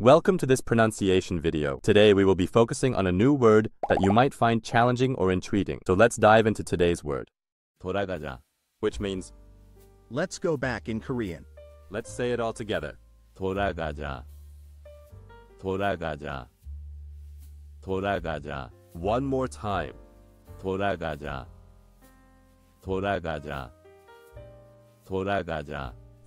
Welcome to this pronunciation video. Today we will be focusing on a new word that you might find challenging or intriguing. So let's dive into today's word, 돌아가자. which means, Let's go back in Korean. let's say it all together. 돌아가자. 돌아가자. 돌아가자. One more time. 돌아가자. 돌아가자. 돌아가자.